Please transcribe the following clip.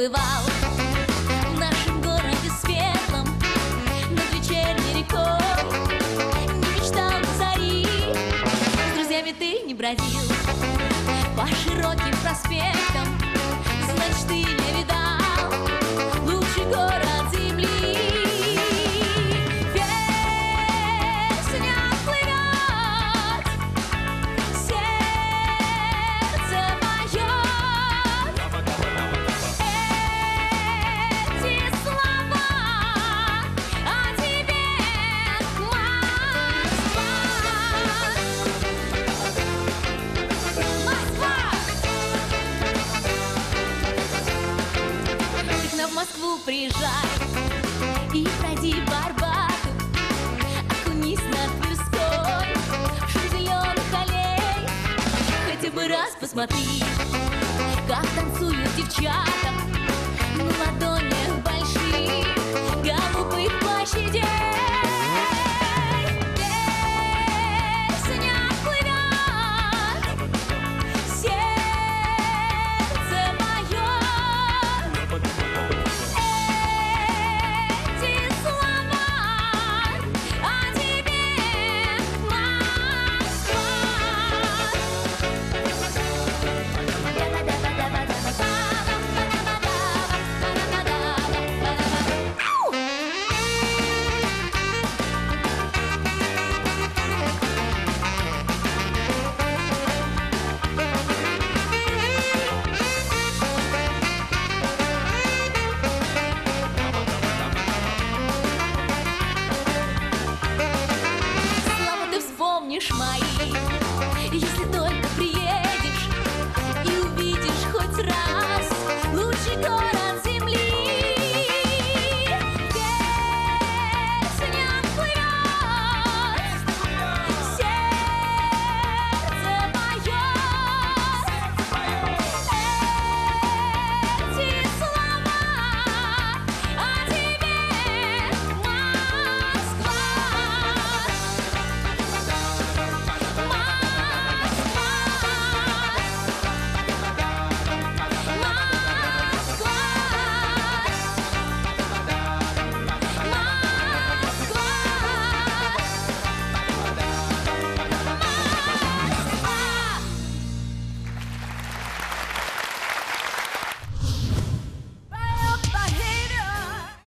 бывал В нашем городе светлом Над вечерней рекой. Не мечтал до зари С друзьями ты не бродил По широким проспектам Москву приезжай и пройди Барбату, окунись над Тверской, шум зеленых аллей, хотя бы раз посмотри, как танцуют девчата лишь мои.